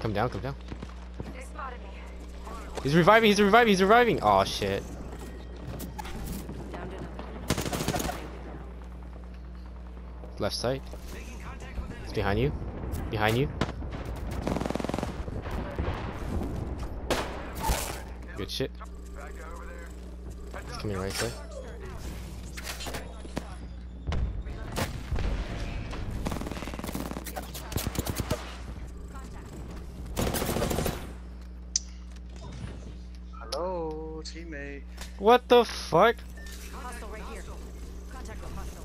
Come down, come down. They spotted me. He's reviving, he's reviving, he's reviving. Oh shit. Down to another. Left side. It's behind you. Behind you. Good shit. He's coming right side. Hello, teammate. What the fuck? Right here. Contact with hostile.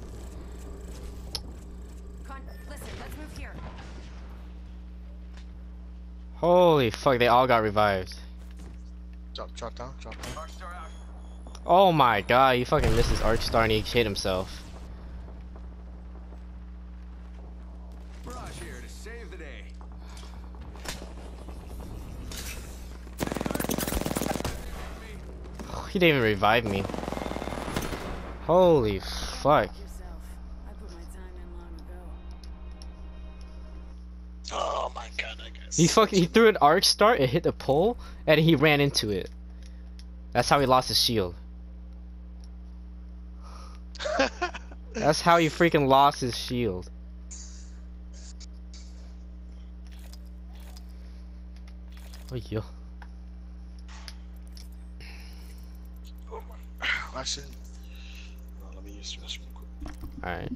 Con listen, let's move here. Holy fuck, they all got revived. Drop, drop down, drop down. Oh my god, he fucking missed his arc star and he hit himself. Barrage here to save the day. He didn't even revive me. Holy fuck. Yourself. I put my time in long ago. Oh my god, I guess. He fucking he threw an arc star, it hit the pole, and he ran into it. That's how he lost his shield. That's how he freaking lost his shield. Oh yo. oh let me use the restroom quick. Alright.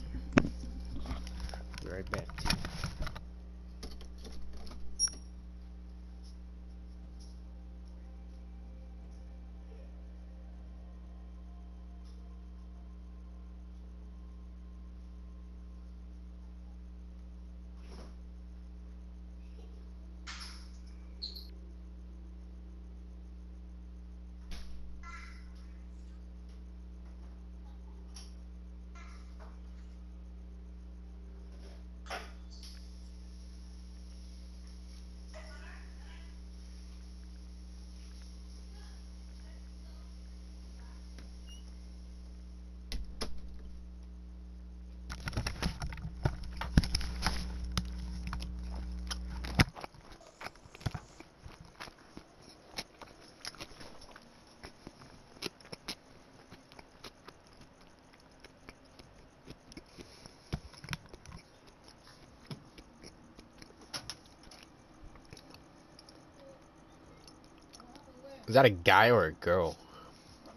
Is that a guy or a girl?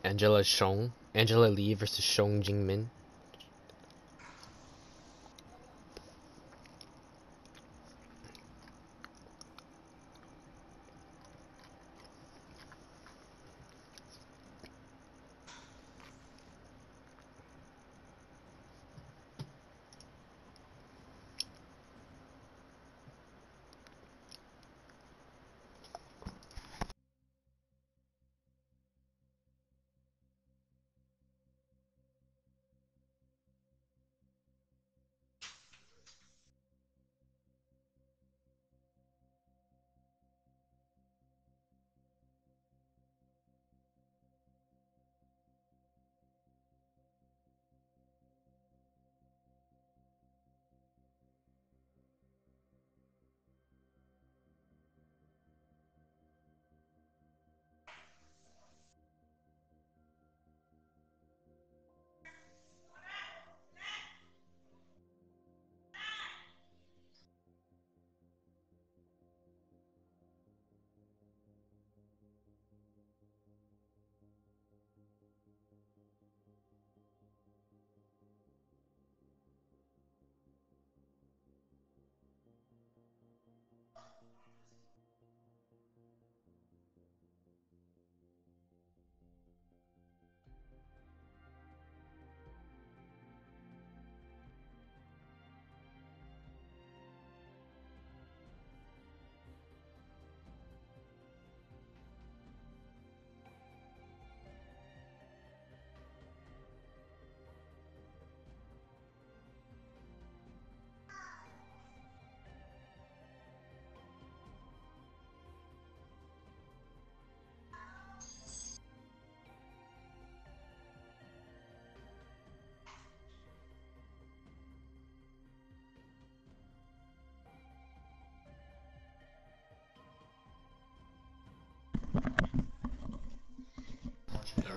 Angela Shong? Angela Lee versus Shong Jingmin?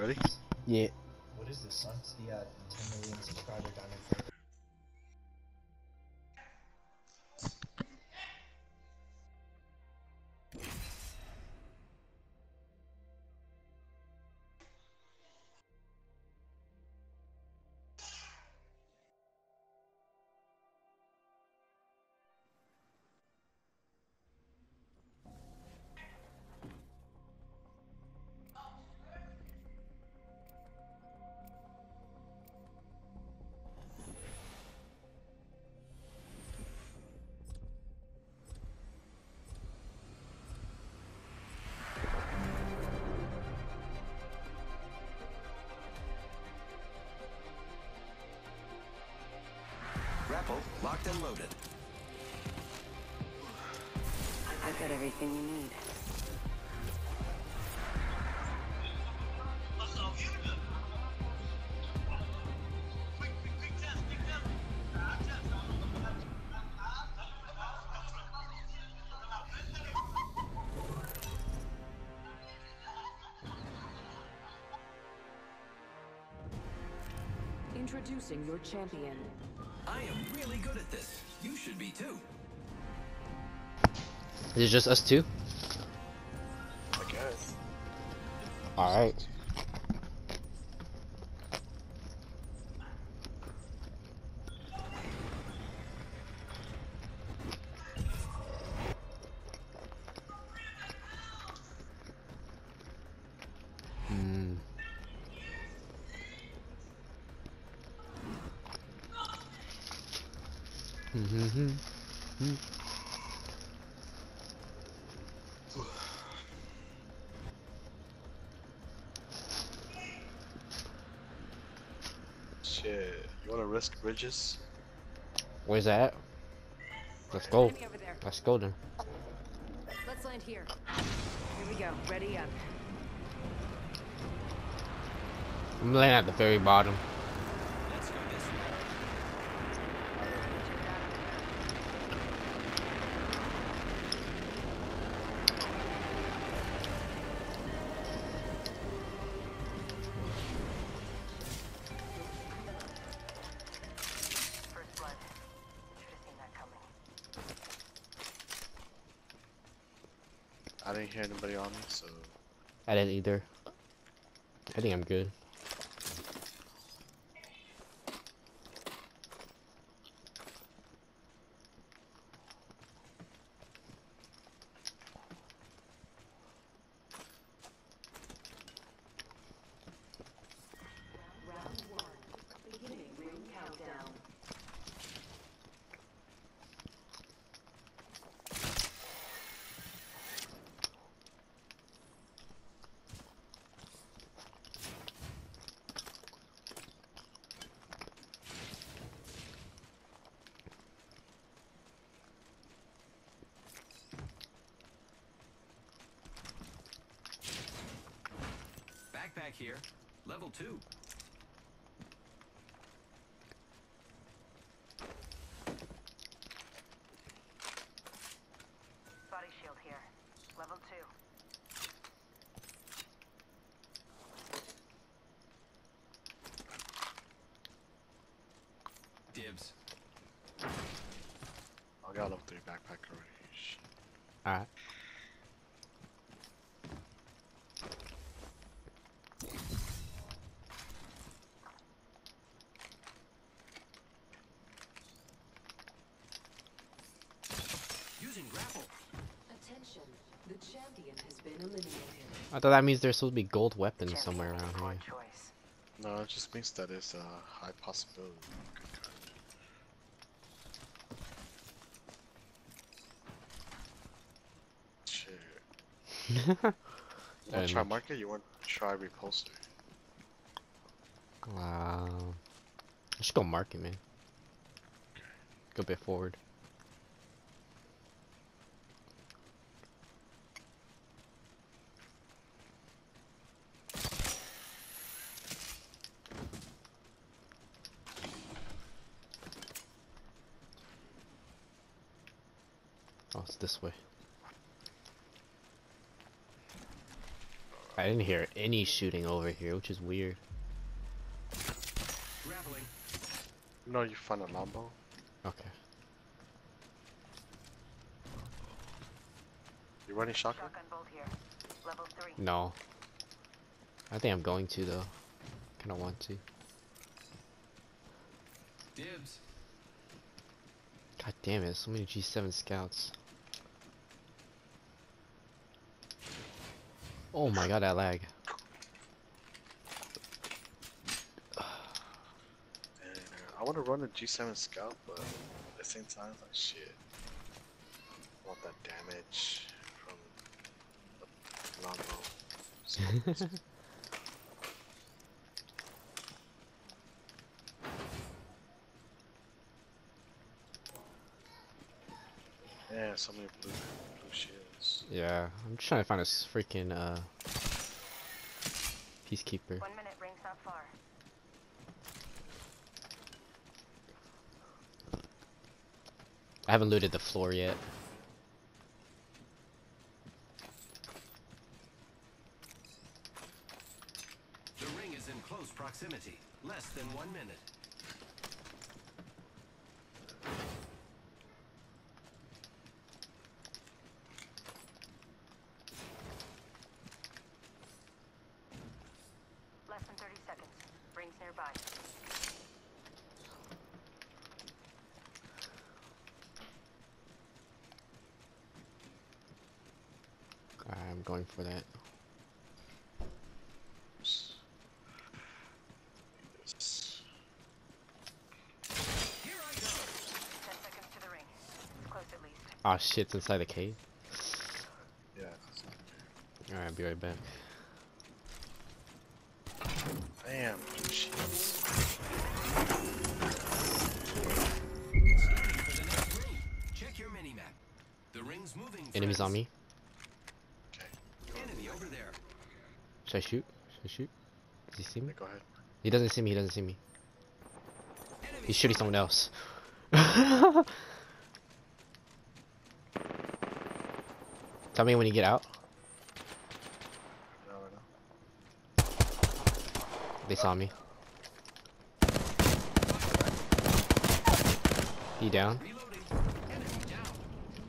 Ready? Yeah. What is this, son? It's the uh, 10 million subscriber diamond Grapple locked and loaded. I've got everything you need. Introducing your champion. I good at this. You should be too. Is it just us two? I guess. Alright. Hmm. Mm-hmm. Shit. You wanna risk bridges? Where's that? Let's go. Enemy over there. Let's go then. Let's land here. Here we go. Ready up. I'm laying at the very bottom. I didn't hear anybody on me, so I didn't either. I think I'm good. here. Level 2. I thought that means there's supposed to be gold weapons somewhere around here. No, it just means that it's a high possibility. Good. Shit. You want to try market? You want to try repulsor? Wow. I should go market, man. Go a bit forward. It's this way. I didn't hear any shooting over here, which is weird. Grappling. No, you find a Lambo. Okay. You running shotgun? Shotgun bolt here. Level three. No. I think I'm going to though. Kinda want to. Dibs. God damn it, so many G7 scouts. Oh my god, that lag. I want to run a G7 Scout, but at the same time, it's like shit. I want that damage from the. So, yeah, so many blue. Yeah, I'm just trying to find this freaking uh peacekeeper. One minute, ring's not far. I haven't looted the floor yet. The ring is in close proximity. Less than one minute. Less than 30 seconds. Ring's nearby. I'm going for that. Yes. Here I go. 10 seconds to the ring. It's close at least. Ah shit, inside the cave. Yeah. Alright, I'll be right back. Damn, blue shields. Scanning for the next ring. Check your mini map. The ring's moving. Enemies on me. Okay, Enemy over there. Should I shoot? Should I shoot? Does he see me? go ahead. He doesn't see me, he doesn't see me. Enemy He's shooting someone else. Tell me when you get out. They saw me. He down. Reloading. Enemy down.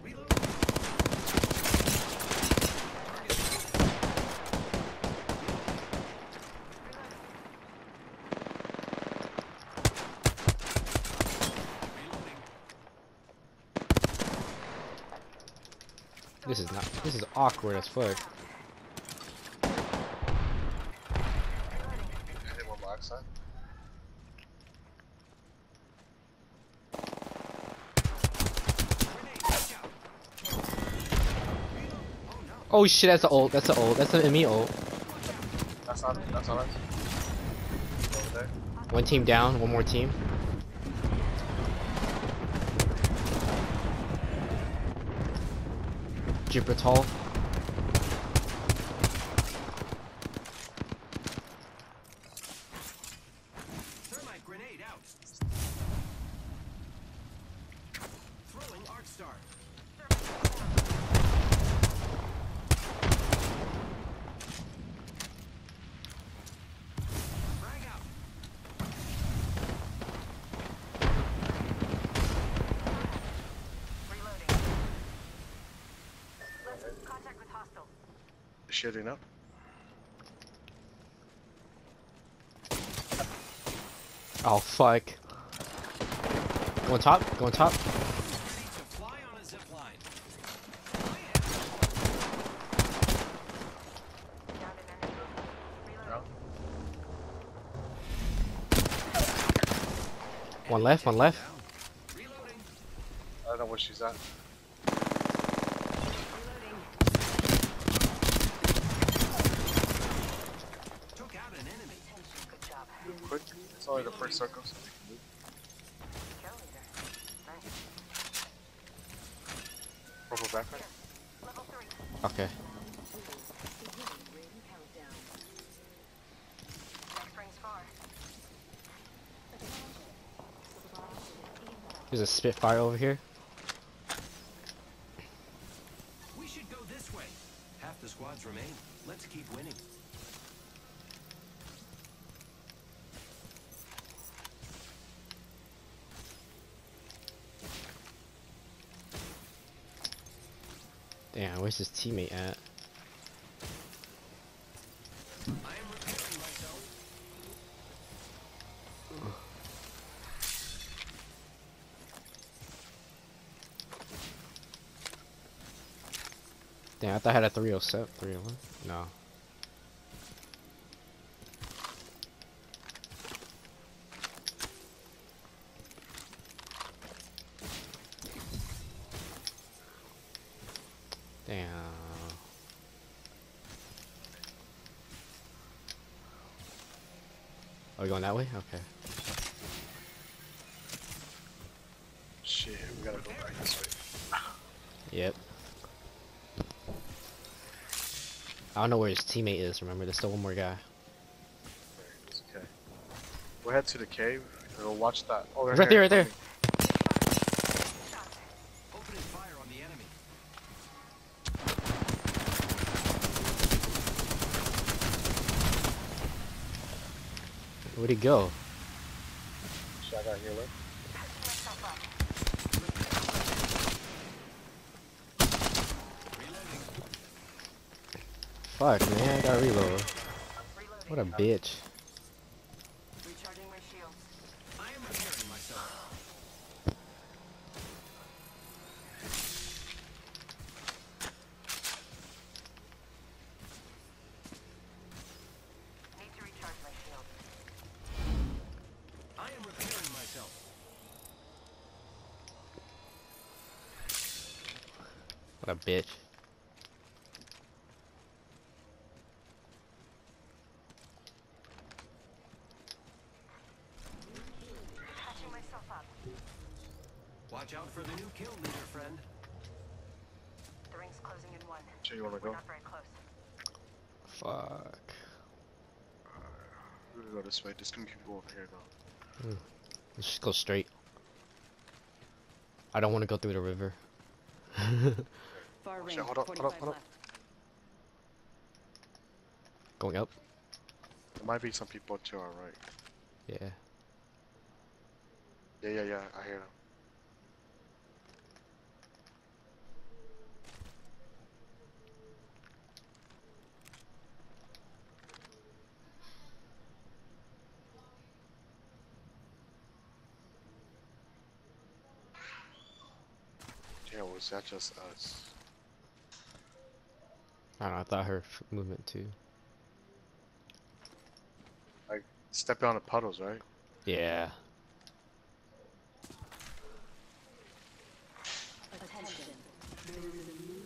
Reloading. Reloading. This is not. This is awkward as fuck. Anyone black side? Grenade. Watch out. Oh shit, that's an ult. That's an ult. That's an me ult. That's not. That's alright. One team down. One more team. Gibraltar. Thermite grenade out. Throwing arc star. Frag out. Reloading. Let's contact with hostile. Shooting up. Oh fuck. Go on top. Go on top. One left. One left. I don't know where she's at. Reloading. Took out an enemy. Good job. Quick. It's only circle, so we can move. Kill leader. Nice. Purple backpack. Okay. Ring countdown. Next ring's far. There's a Spitfire over here. We should go this way. Half the squads remain. Let's keep winning. Damn, where's his teammate at? Damn, I thought I had a 307. 301? No. Damn. Are we going that way? Okay. Shit, we gotta go back this way. Yep. I don't know where his teammate is, remember? There's still one more guy. There it is, Okay. We'll head to the cave. and We'll watch that. Oh, they're Right there, right there. Opening fire on the enemy. Where'd he go? Shit, I got healer. Fuck, man, I got reload. What a bitch. Recharging my shields. I am repairing myself. Need to recharge my shields. I am repairing myself. What a bitch. Patching myself up. Watch out for the new kill leader, friend. The ring's closing in one. Sure, you wanna We're go? not very close. Fuck. We're gonna go this way. There's gonna be people over here though. Let's just go straight. I don't want to go through the river. Far Shit, range. hold up, hold up, hold up. Going up? There might be some people to our right. Yeah. Yeah, yeah, yeah. I hear them. Yeah, was that just us? I don't know, I thought I heard f- movement too. Like, stepping on the puddles, right? Yeah.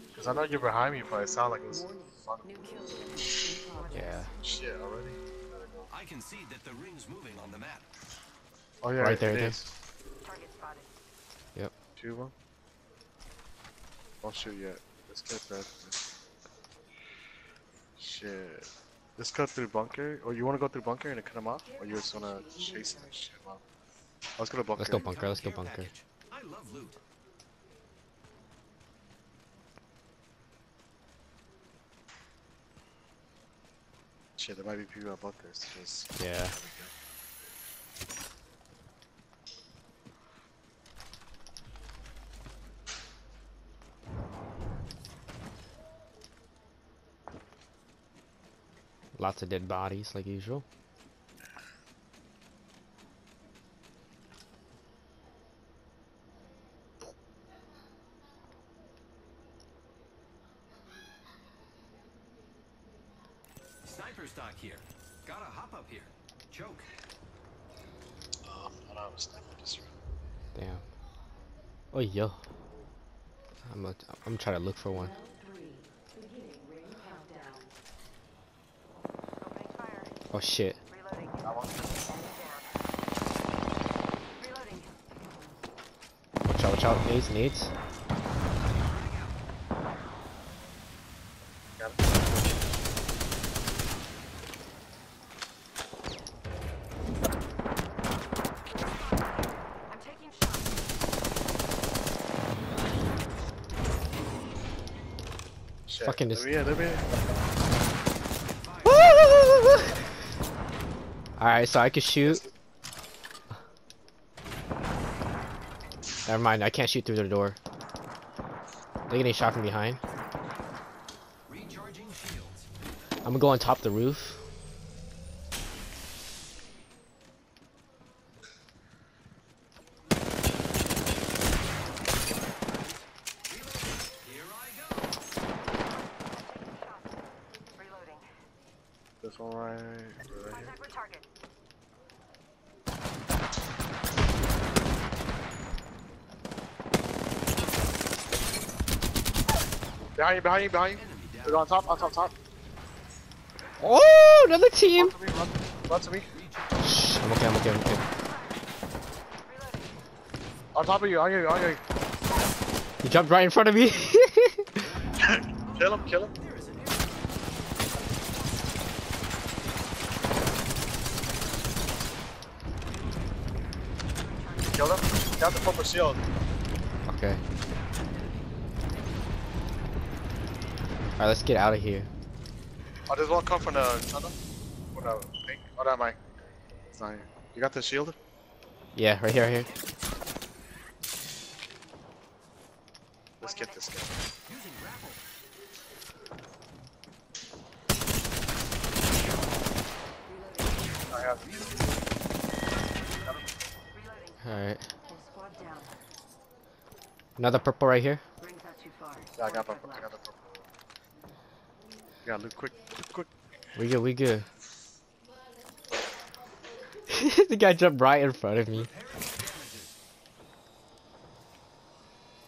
Because I know you're behind me, but it sounded like it was fun. New kill leader. Yeah. Shit already? I can see that the ring's moving on the map. Oh yeah, Right there it it is. Target spotted. Shoot one. Oh, Don't shoot yet. Let's get that. Shit. Let's cut through bunker. Or you want to go through oh, bunker and cut him off? Or you just want to chase him and shit him off? Let's go to bunker. Let's go bunker, let's go bunker. I love loot. Shit, there might be people about this. Just Yeah. Lots of dead bodies, like usual. Sniper stock here. Gotta hop up here. Choke. Um, I don't understand this room. Damn. Oh yo. I'm a, I'm trying to look for one. Round three. Beginning ring countdown. Opening fire. Oh shit. Watch out, watch out. Nades, nades. Got it. I'm taking shots. Shit. Fucking this- let me Alright, so I can shoot. Never mind, I can't shoot through the door. They're getting shot from behind. I'm gonna go on top of the roof. Behind you, behind you, behind you. Enemy down. They're on top, on top, top. Oh, another team. Run to me, run, run to me. Shh, I'm okay, I'm okay, I'm okay. On top of you, on you, on you. He jumped right in front of me. kill him, kill him. There is an air. Kill him. Got the purple shield. okay. Alright, let's get out of here. Oh, there's one come from the tunnel. Or the pink. Oh, that might. It's not here. You got the shield? Yeah, right here, right here. Let's get this guy. I have. Reloading. Alright. Whole squad down. Another purple right here. Rings not too far. Yeah, I got. Five I got the purple. Yeah, look quick, look quick. We good, we good. the guy jumped right in front of me.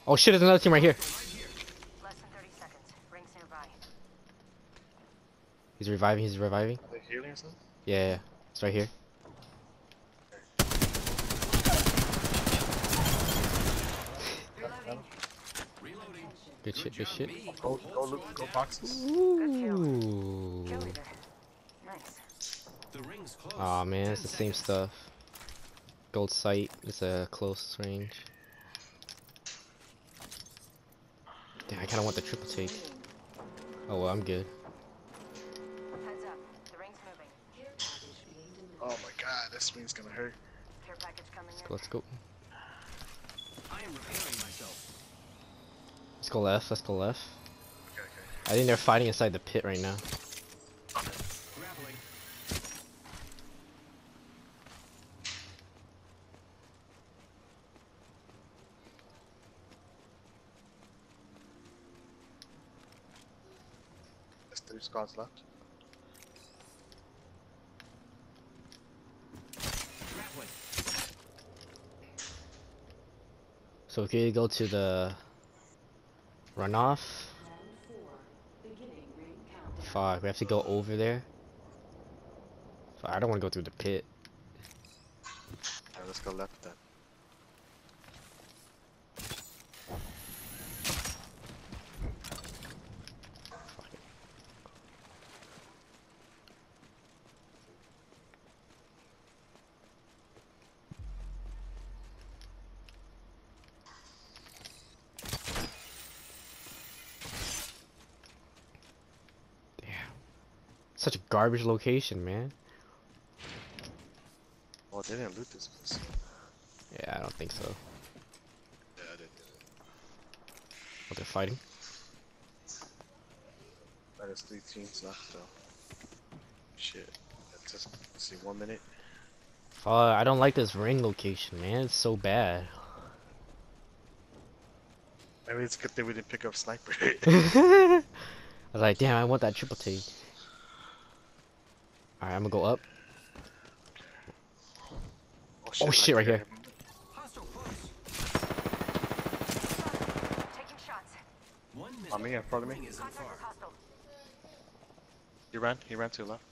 Oh shit, there's another team right here. Less than 30 seconds. Rings nearby. He's reviving, he's reviving. Are they healing or something? Yeah, yeah, it's right here. Good shit, good shit. Me. Go, go, look, go boxes. Ooh. Kill leader. Nice. The ring's close. Aw man, it's the same stuff. Gold sight, it's a close range. Damn, I kinda want the triple take. Oh well, I'm good. Heads up. The ring's moving. Oh my god, this wing's gonna hurt. Care package coming in. Let's go. I am repairing myself. Let's go left, let's go left. Okay, okay. I think they're fighting inside the pit right now. There's three squads left. So we could either go to the runoff. Fuck, we have to go over there. Fuck, I don't want to go through the pit. Let's go left then. Such a garbage location, man. Well, they didn't loot this place. Yeah, I don't think so. Yeah, they did. What they're fighting? Right, There's three teams left though. Shit. That's just, let's see, one minute. Uh, I don't like this ring location, man. It's so bad. I mean, it's good that we didn't pick up sniper. I was like, damn, I want that triple take. Alright, I'm gonna go up. Oh, oh shit, right here. Hostile close. Taking shots. On me, in front of me. Ring isn't Contact far. with hostile. He ran, he ran to the left.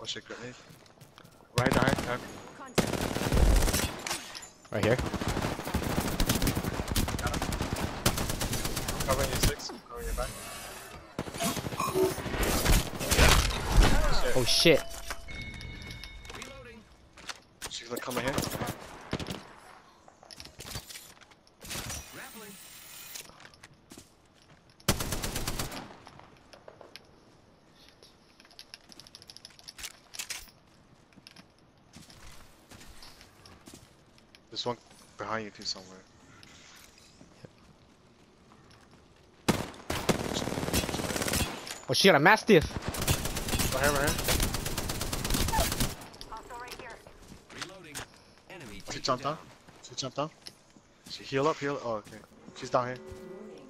Oh shit, grenade. Right behind, behind. Right here. Covering you six, covering your back. Oh shit. Reloading. She's gonna come in here. There's one behind you too somewhere. Oh, she got a mastiff. Right here, right here. Reloading. Enemy She taken jumped down. down. She jumped down. She heal up, heal. up. Oh, okay. She's down here.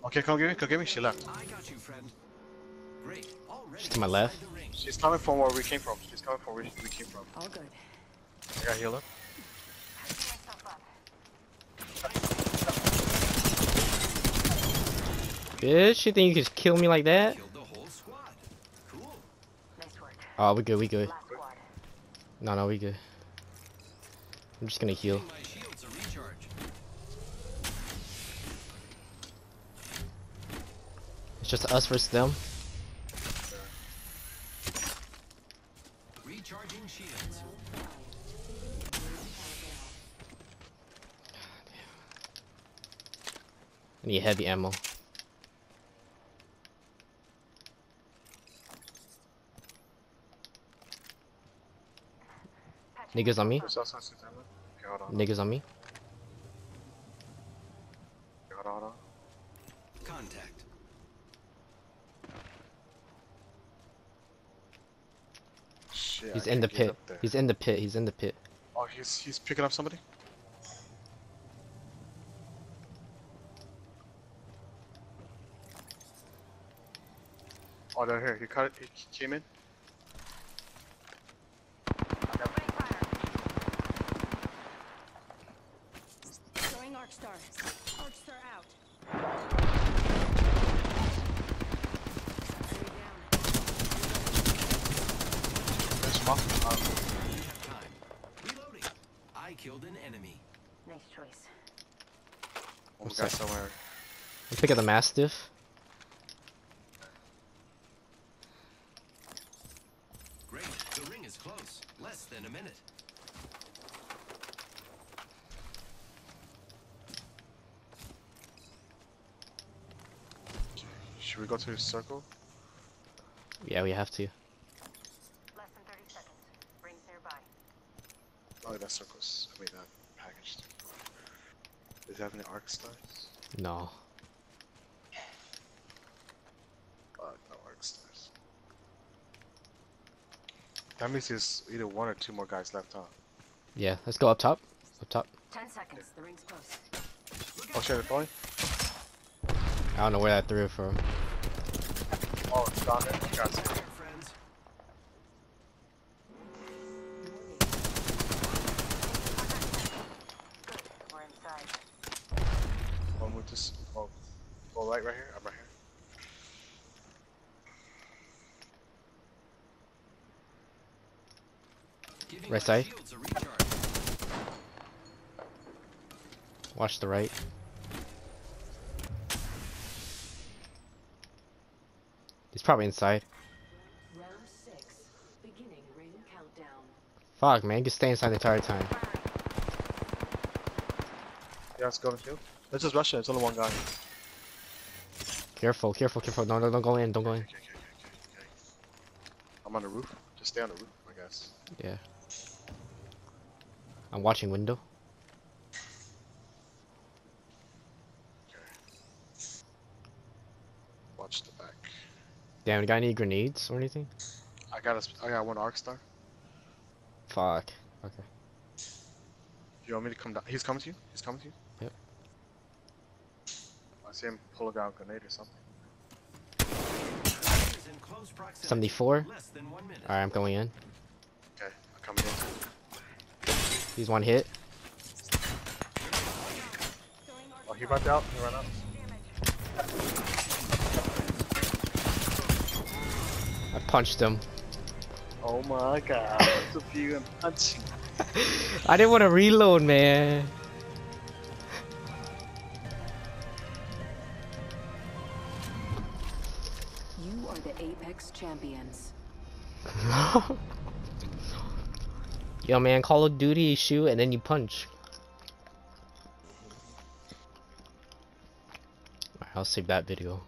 Okay, come get me, come get me. She left. I got you, friend. Great. Already She's to my left. She's coming from where we came from. She's coming from where we came from. All good. I got heal up. Bitch, you think you could kill me like that? Oh, we good, we good. No, no, we good. I'm just gonna heal. Giving my shields a recharge. It's just us versus them. Recharging shields. I need heavy ammo. Niggas on me. Who's outside St. Emma? Okay, hold on. Niggas on me. Okay, on, hold. Contact. Shit. He's in the pit. He's in the pit. He's in the pit. Oh, he's he's picking up somebody. Oh, they're here. He cut it. He he came in. Throwing Arc Star. Arc Star out. Enemy down. There's Moth. Uh, We have time. Reloading. I killed an enemy. Nice choice. one What's guy that? Somewhere. I'm picking the mastiff. Great. The ring is close. Less than a minute. Should we go to his circle? Yeah, we have to. Less than 30 seconds. Rings nearby. Oh, that circle's. I mean, that packaged. Does it have any arc stars? No. Fuck, no arc. That means there's either one or two more guys left, huh? Yeah, let's go up top. Up top. 10 seconds. The ring's close. Oh shit, they're throwing? I don't know where that threw it from. Oh, it's down there. You guys. Here, friends. Good. We're inside. One with this. Oh, go right, right here. I'm right here. Right side. shields a recharge. Watch the right. He's probably inside. Round six. Beginning ring countdown. Fuck, man. Just stay inside the entire time. Yeah, let's go to field. Let's just rush it. It's only one guy. Careful, careful, careful. No, no, don't go in. Don't go in. Okay. I'm on the roof. Just stay on the roof, I guess. Yeah. I'm watching window. Watch the back. Damn, got any grenades or anything? I got a. I got one arc star. Fuck. Okay. You want me to come down? He's coming to you. He's coming to you. See him pull down a grenade or something. The ring is in close proximity. 74? Less than one minute. Alright, I'm going in. Okay, I'm coming in. He's one hit. Oh, he runs out. He ran out. I punched him. Oh my god. What's the view and punching? I didn't want to reload, man. Champions. Yo, man, Call of Duty, shoot and then you punch. I'll save that video.